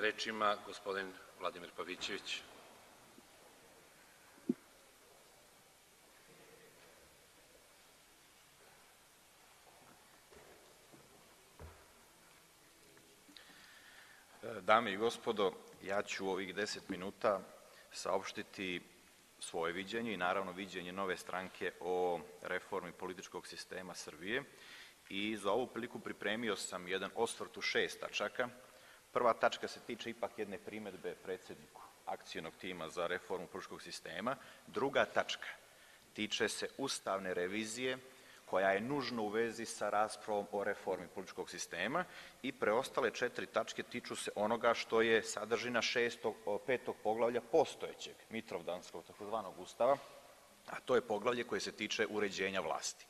Reč ima gospodin Vladimir Pavićević. Dame i gospodo, ja ću u ovih deset minuta saopštiti svoje viđenje i naravno viđenje nove stranke o reformi političkog sistema Srbije i za ovu priliku pripremio sam jedan osvrt u šest tačaka. Prva tačka se tiče ipak jedne primetbe predsedniku akcijnog tima za reformu političkog sistema. Druga tačka tiče se ustavne revizije koja je nužno u vezi sa raspravom o reformi političkog sistema i preostale četiri tačke tiču se onoga što je sadržina šestog, petog poglavlja postojećeg Mitrovdanskog takozvanog ustava, a to je poglavlje koje se tiče uređenja vlasti.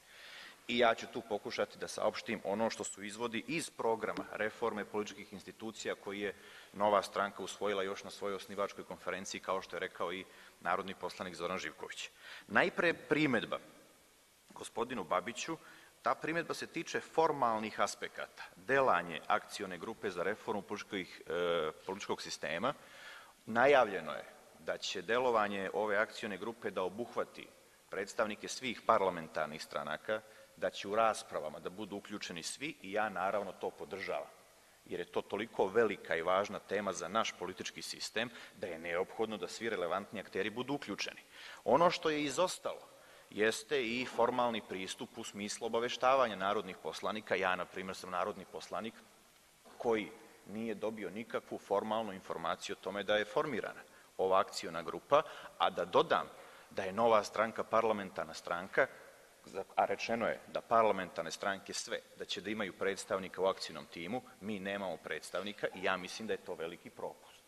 I ja ću tu pokušati da saopštim ono što su izvodi iz programa reforme političkih institucija koji je nova stranka usvojila još na svojoj osnivačkoj konferenciji, kao što je rekao i narodni poslanik Zoran Živković. Najpre primetba gospodinu Babiću, ta primetba se tiče formalnih aspekata, delanje akcione grupe za reformu političkih, e, političkog sistema. Najavljeno je da će delovanje ove akcione grupe da obuhvati predstavnike svih parlamentarnih stranaka, da će u raspravama da budu uključeni svi i ja naravno to podržavam jer je to toliko velika i važna tema za naš politički sistem da je neophodno da svi relevantni akteri budu uključeni. Ono što je izostalo jeste i formalni pristup u smislu obaveštavanja narodnih poslanika. Ja, na primjer, sam narodni poslanik koji nije dobio nikakvu formalnu informaciju o tome da je formirana ova akcijona grupa, a da dodam da je nova stranka parlamentarna stranka, a rečeno je da parlamentarne stranke sve, da će da imaju predstavnika u akcijnom timu, mi nemamo predstavnika i ja mislim da je to veliki propust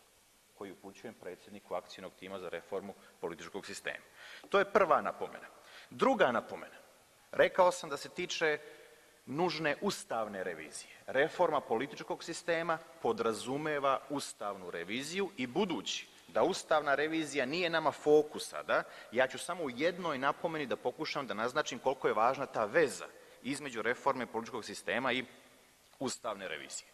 koji upućujem predsedniku akcijnog tima za reformu političkog sistema. To je prva napomena. Druga napomena, rekao sam da se tiče nužne ustavne revizije. Reforma političkog sistema podrazumeva ustavnu reviziju i budući da ustavna revizija nije nama fokus sada, ja ću samo u jednoj napomeni da pokušam da naznačim koliko je važna ta veza između reforme političkog sistema i ustavne revizije.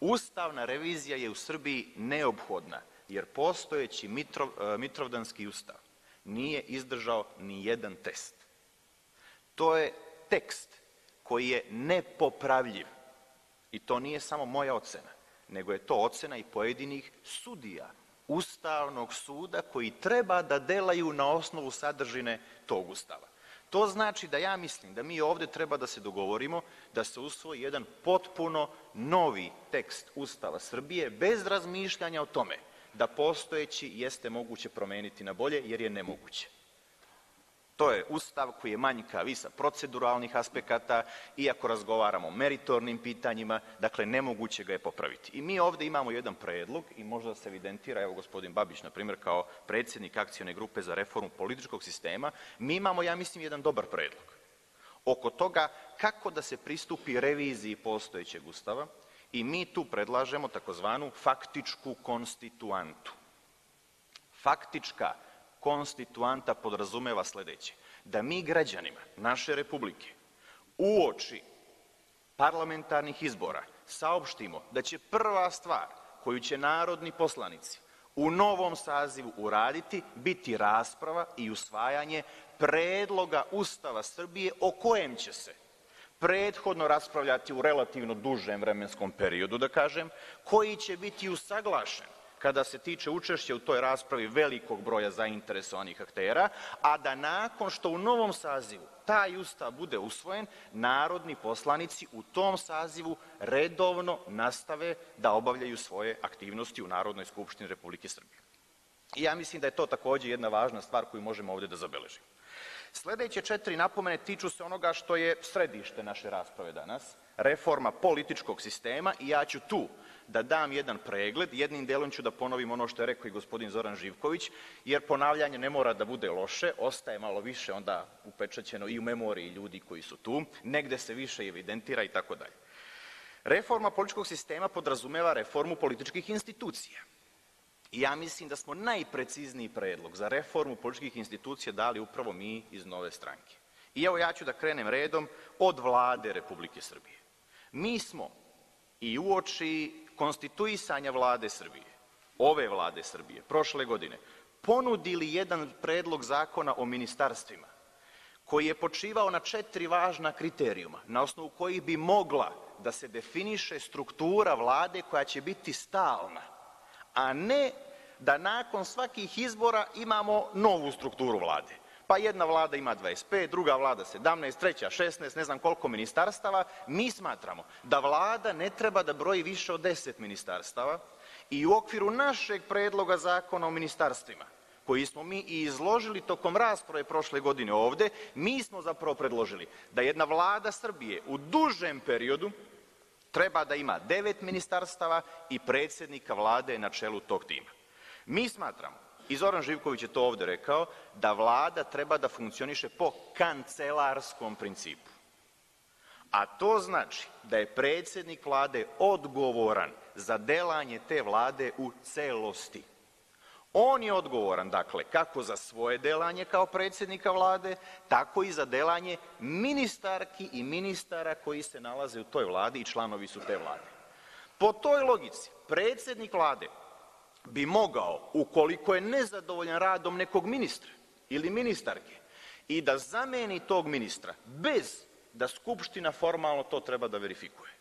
Ustavna revizija je u Srbiji neophodna, jer postojeći Mitrov, e, Mitrovdanski ustav nije izdržao ni jedan test. To je tekst koji je nepopravljiv. I to nije samo moja ocena, nego je to ocena i pojedinih sudija Ustavnog suda koji treba da delaju na osnovu sadržine tog Ustava. To znači da ja mislim da mi ovde treba da se dogovorimo da se usvoji jedan potpuno novi tekst Ustava Srbije bez razmišljanja o tome da postojeći jeste moguće promeniti na bolje, jer je nemoguće. To je ustav koji je manjkav i sa proceduralnih aspekata, iako razgovaramo o meritornim pitanjima, dakle, nemoguće ga je popraviti. I mi ovde imamo jedan predlog i možda se evidentira, evo gospodin Babić, na primjer, kao predsednik akcijone grupe za reformu političkog sistema, mi imamo, ja mislim, jedan dobar predlog oko toga kako da se pristupi reviziji postojećeg ustava i mi tu predlažemo takozvanu faktičku konstituantu. Faktička konstituanta podrazumeva sledeće, da mi građanima naše republike uoči parlamentarnih izbora saopštimo da će prva stvar koju će narodni poslanici u novom sazivu uraditi biti rasprava i usvajanje predloga Ustava Srbije o kojem će se prethodno raspravljati u relativno dužem vremenskom periodu, da kažem, koji će biti usaglašen kada se tiče učešća u toj raspravi velikog broja zainteresovanih aktera, a da nakon što u novom sazivu taj ustav bude usvojen, narodni poslanici u tom sazivu redovno nastave da obavljaju svoje aktivnosti u Narodnoj skupštini Republike Srbije. I ja mislim da je to takođe jedna važna stvar koju možemo ovde da zabeležimo. Sledeće četiri napomene tiču se onoga što je središte naše rasprave danas, reforma političkog sistema i ja ću tu da dam jedan pregled, jednim delom ću da ponovim ono što je rekao i gospodin Zoran Živković, jer ponavljanje ne mora da bude loše, ostaje malo više onda upečaćeno i u memoriji ljudi koji su tu, negde se više evidentira i tako dalje. Reforma političkog sistema podrazumeva reformu političkih institucija. I ja mislim da smo najprecizniji predlog za reformu političkih institucija dali upravo mi iz Nove stranke. I evo ja ću da krenem redom od vlade Republike Srbije. Mi smo i uoči konstituisanja Vlade Srbije, ove Vlade Srbije, prošle godine, ponudili jedan predlog zakona o ministarstvima koji je počivao na četiri važna kriterijuma na osnovu kojih bi mogla da se definiše struktura Vlade koja će biti stalna, a ne da nakon svakih izbora imamo novu strukturu Vlade. Pa jedna vlada ima 25, druga vlada 17, treća 16, ne znam koliko ministarstava. Mi smatramo da vlada ne treba da broji više od 10 ministarstava i u okviru našeg predloga zakona o ministarstvima koji smo mi i izložili tokom rasprave prošle godine ovde, mi smo zapravo predložili da jedna vlada Srbije u dužem periodu treba da ima devet ministarstava i predsednika vlade na čelu tog tima. Mi smatramo, i Zoran Živković je to ovde rekao, da vlada treba da funkcioniše po kancelarskom principu. A to znači da je predsednik vlade odgovoran za delanje te vlade u celosti. On je odgovoran, dakle, kako za svoje delanje kao predsednika vlade, tako i za delanje ministarki i ministara koji se nalaze u toj vladi i članovi su te vlade. Po toj logici, predsednik vlade bi mogao, ukoliko je nezadovoljan radom nekog ministra ili ministarke, i da zameni tog ministra bez da Skupština formalno to treba da verifikuje.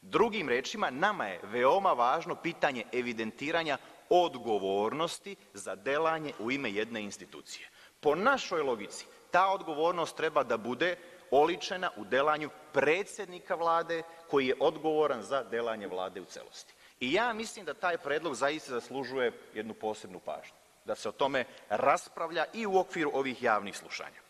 Drugim rečima, nama je veoma važno pitanje evidentiranja odgovornosti za delanje u ime jedne institucije. Po našoj logici, ta odgovornost treba da bude oličena u delanju predsednika vlade koji je odgovoran za delanje vlade u celosti. I ja mislim da taj predlog zaista zaslužuje jednu posebnu pažnju, da se o tome raspravlja i u okviru ovih javnih slušanja.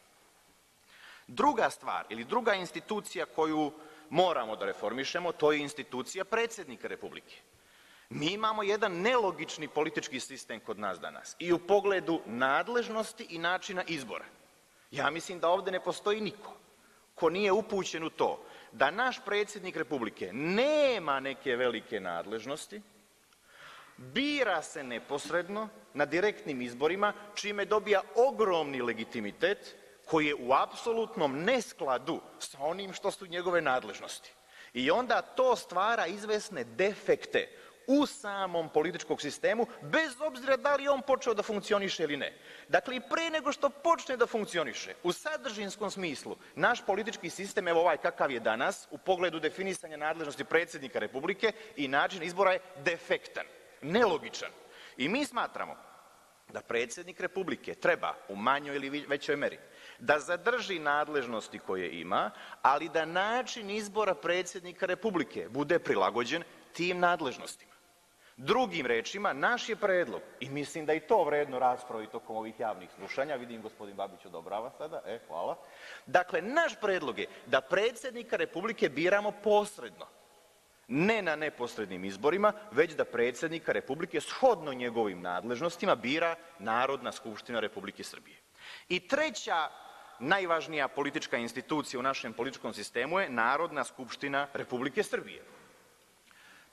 Druga stvar ili druga institucija koju moramo da reformišemo, to je institucija predsednika Republike. Mi imamo jedan nelogični politički sistem kod nas danas i u pogledu nadležnosti i načina izbora. Ja mislim da ovde ne postoji niko ko nije upućen u to da naš predsednik Republike nema neke velike nadležnosti, bira se neposredno na direktnim izborima, čime dobija ogromni legitimitet koji je u apsolutnom neskladu sa onim što su njegove nadležnosti. I onda to stvara izvesne defekte u samom političkom sistemu, bez obzira da li on počeo da funkcioniše ili ne. Dakle, i pre nego što počne da funkcioniše, u sadržinskom smislu, naš politički sistem, evo ovaj kakav je danas, u pogledu definisanja nadležnosti predsednika Republike i način izbora je defektan, nelogičan. I mi smatramo da predsednik Republike treba u manjoj ili većoj meri da zadrži nadležnosti koje ima, ali da način izbora predsednika Republike bude prilagođen tim nadležnostima. Drugim rečima, naš je predlog, i mislim da i to vredno raspravi tokom ovih javnih slušanja, vidim gospodin Babić odobrava sada, e, hvala. Dakle, naš predlog je da predsednika Republike biramo posredno, ne na neposrednim izborima, već da predsednika Republike shodno njegovim nadležnostima bira Narodna skupština Republike Srbije. I treća najvažnija politička institucija u našem političkom sistemu je Narodna skupština Republike Srbije.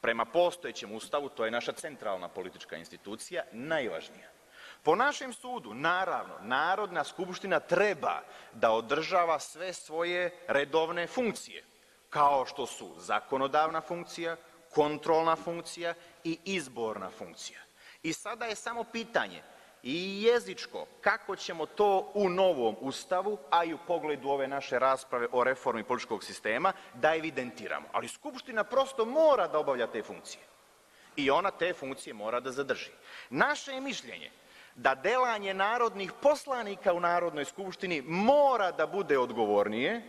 Prema postojećem ustavu, to je naša centralna politička institucija, najvažnija. Po našem sudu, naravno, Narodna skupština treba da održava sve svoje redovne funkcije, kao što su zakonodavna funkcija, kontrolna funkcija i izborna funkcija. I sada je samo pitanje i jezičko, kako ćemo to u novom ustavu, a i u pogledu ove naše rasprave o reformi političkog sistema, da evidentiramo. Ali Skupština prosto mora da obavlja te funkcije. I ona te funkcije mora da zadrži. Naše je mišljenje da delanje narodnih poslanika u Narodnoj skupštini mora da bude odgovornije,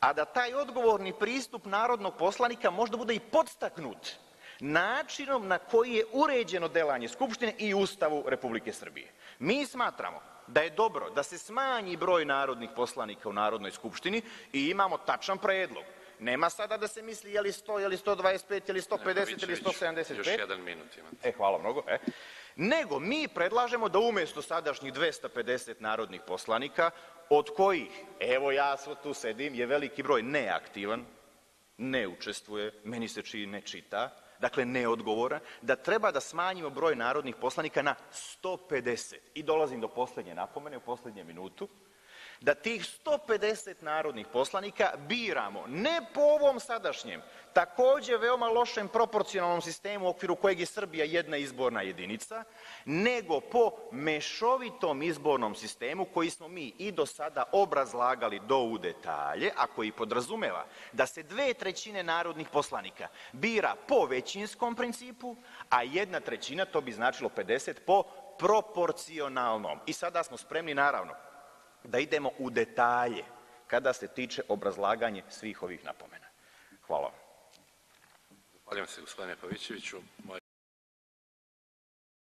a da taj odgovorni pristup narodnog poslanika možda bude i podstaknut načinom na koji je uređeno delanje Skupštine i Ustavu Republike Srbije. Mi smatramo da je dobro da se smanji broj narodnih poslanika u Narodnoj skupštini i imamo tačan predlog. Nema sada da se misli je li 100, je li 125, je li 150 ili 175. Još jedan minut imate. E, hvala mnogo. E. Nego, mi predlažemo da umesto sadašnjih 250 narodnih poslanika, od kojih, evo ja tu sedim, je veliki broj neaktivan, ne učestvuje, meni se čini ne čita, dakle neodgovoran, da treba da smanjimo broj narodnih poslanika na 150. I dolazim do poslednje napomene, u poslednje minutu, da tih 150 narodnih poslanika biramo ne po ovom sadašnjem, takođe veoma lošem proporcionalnom sistemu u okviru kojeg je Srbija jedna izborna jedinica, nego po mešovitom izbornom sistemu koji smo mi i do sada obrazlagali do u detalje, a koji podrazumeva da se dve trećine narodnih poslanika bira po većinskom principu, a jedna trećina, to bi značilo 50, po proporcionalnom. I sada smo spremni, naravno, da idemo u detalje kada se tiče obrazlaganje svih ovih napomena. Hvala. Zahvaljujem se gospodine Pavićeviću.